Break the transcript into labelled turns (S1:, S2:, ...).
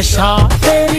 S1: fresh heart. Hey.